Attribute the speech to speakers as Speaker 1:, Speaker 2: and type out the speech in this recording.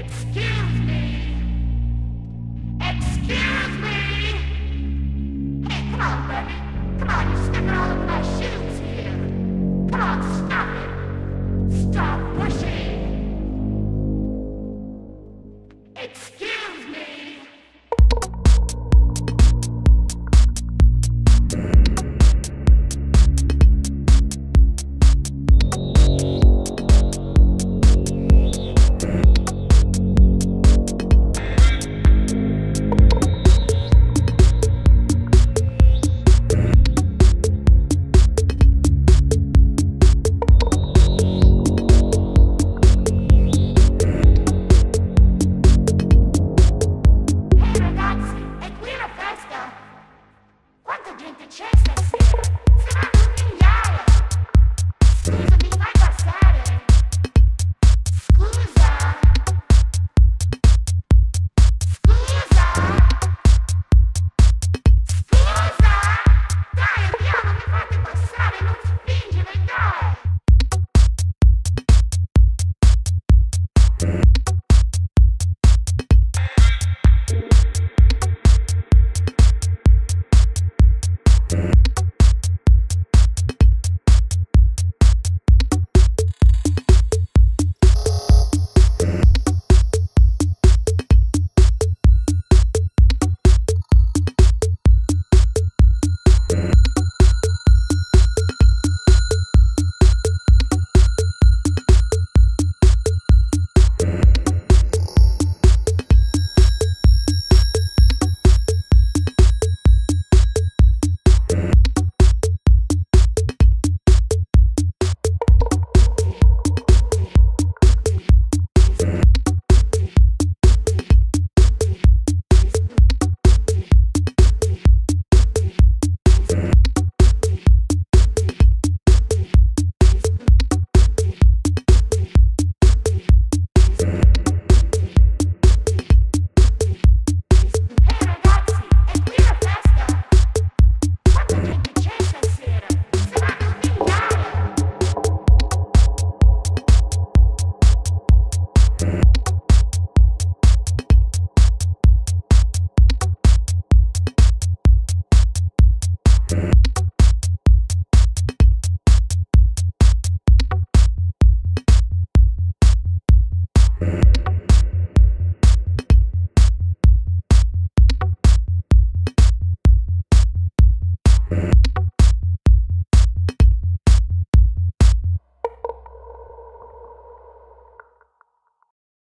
Speaker 1: Excuse me! Mm-hmm.